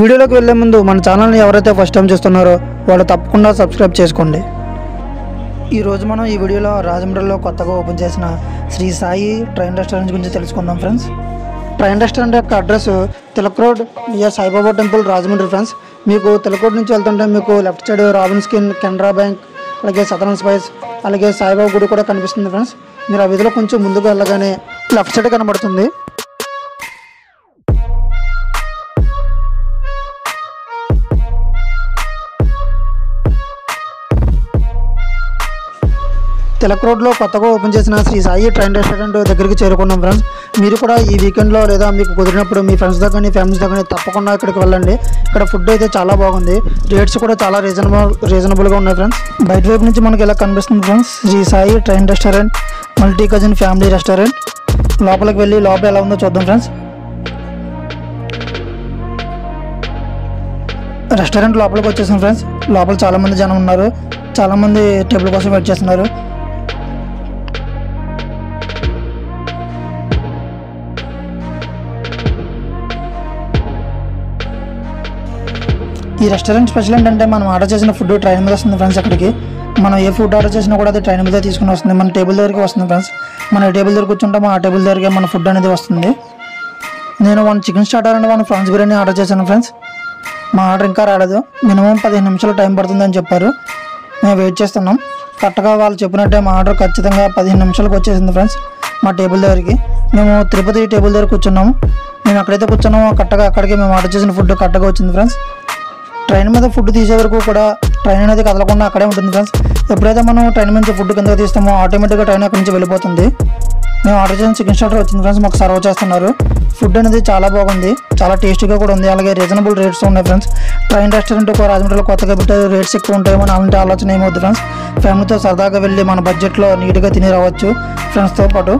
వీడియోలోకి వెళ్ళే ముందు మన ఛానల్ని ఎవరైతే ఫస్ట్ టైం చూస్తున్నారో వాళ్ళు తప్పకుండా సబ్స్క్రైబ్ చేసుకోండి. ఈరోజు మనం ఈ వీడియోలో రాజమండ్రిలో కొత్తగా ఓపెన్ చేసిన శ్రీ సాయి ట్రైన్ రెస్టారెంట్ గురించి తెలుసుకుందాం ఫ్రెండ్స్ ట్రైన్ రెస్టారెంట్ యొక్క address Tilak road near Saibaba temple Rajahmundry friends మీకు తిలక్ రోడ్ నుంచి వెళ్తుంటే మీకు left side Robin skin Canara bank అలాగే సదరన్ స్పైస్ అలాగే సాయిబాబా గుడి కూడా కనిపిస్తుంది ఫ్రెండ్స్ మీరు ఆ విధిలో కొంచెం ముందుకు వెళ్ళగానే లెఫ్ట్ సైడ్ కనబడుతుంది. తిలక్ రోడ్లో కొత్తగా ఓపెన్ చేసిన శ్రీ సాయి ట్రైన్ రెస్టారెంట్ దగ్గరికి చేరుకున్నాం ఫ్రెండ్స్. మీరు కూడా ఈ వీకెండ్లో లేదా మీకు కుదిరినప్పుడు మీ ఫ్రెండ్స్ దగ్గర ఫ్యామిలీస్ దగ్గర తప్పకుండా ఇక్కడికి వెళ్ళండి. ఇక్కడ ఫుడ్ అయితే చాలా బాగుంది. రేట్స్ కూడా చాలా రీజనబుల్ రీజనబుల్గా ఉన్నాయి ఫ్రెండ్స్. బయట వైపు నుంచి మనకి ఇలా కనిపిస్తుంది friends? Shri Sai train restaurant multi cuisine family restaurant. లోపలికి వెళ్ళి లోపల ఎలా ఉందో చూద్దాం ఫ్రెండ్స్. రెస్టారెంట్ లోపలికి వచ్చేసాం ఫ్రెండ్స్. లోపల చాలామంది జనం ఉన్నారు. చాలామంది టేబుల్ కోసం వెయిట్ చేస్తున్నారు. ఈ రెస్టారెంట్ స్పెషల్ ఏంటంటే మనం ఆర్డర్ చేసిన ఫుడ్ ట్రైన్ మీద వస్తుంది ఫ్రెండ్స్ అక్కడికి. మనం ఏ ఫుడ్ ఆర్డర్ చేసినా కూడా అది ట్రైన్ మీద తీసుకుని వస్తుంది. మన టేబుల్ దగ్గరికి వస్తుంది ఫ్రెండ్స్ మన టేబుల్ దగ్గర కూర్చుంటాం ఆ టేబుల్ దగ్గరికి మన ఫుడ్ అనేది వస్తుంది. నేను one chicken starter and one prawns biryani order చేశాను ఫ్రెండ్స్ మా ఆర్డర్ ఇంకా రాలేదు. మినిమం పదిహేను నిమిషాలు టైం పడుతుందని చెప్పారు. మేము వెయిట్ చేస్తున్నాం. కరెక్ట్గా వాళ్ళు చెప్పినట్టే మా ఆర్డర్ ఖచ్చితంగా పదిహేను నిమిషాలకు వచ్చేసింది ఫ్రెండ్స్ మా టేబుల్ దగ్గరికి. మేము తిరుపతి టేబుల్ దగ్గర కూర్చున్నాము. మేము ఎక్కడైతే కూర్చున్నామో కరెక్ట్గా అక్కడికి మేము ఆర్డర్ చేసిన ఫుడ్ కరెక్ట్గా వచ్చింది ఫ్రెండ్స్ ట్రైన్ మీద ఫుడ్ తీసే వరకు కూడా ట్రైన్ అనేది కదలకుండా అక్కడే ఉంటుంది ఫ్రెండ్స్ ఎప్పుడైతే మనం ట్రైన్ నుంచి ఫుడ్ కింద తీస్తామో ఆటోమేటిక్గా ట్రైన్ అక్కడి నుంచి వెళ్ళిపోతుంది. మేము ఆర్డర్ చేసిన చికెన్ స్టార్టర్ వచ్చింది ఫ్రెండ్స్ మాకు సర్వ్ చేస్తున్నారు. ఫుడ్ అనేది చాలా బాగుంది. చాలా టేస్టీగా కూడా ఉంది. అలాగే రీజనబుల్ రేట్స్ ఉన్నాయి ఫ్రెండ్స్ ట్రైన్ రెస్టారెంట్ ఒక రాజమండ్రిలో కొత్తగా పెట్టే రేట్స్ ఎక్కువ ఉంటాయేమో అలాంటి ఆలోచన ఏమవుతుంది ఫ్రెండ్స్ ఫ్యామిలీతో సరదాగా వెళ్ళి మన బడ్జెట్లో నీట్గా తిని రావచ్చు. ఫ్రెండ్స్తో పాటు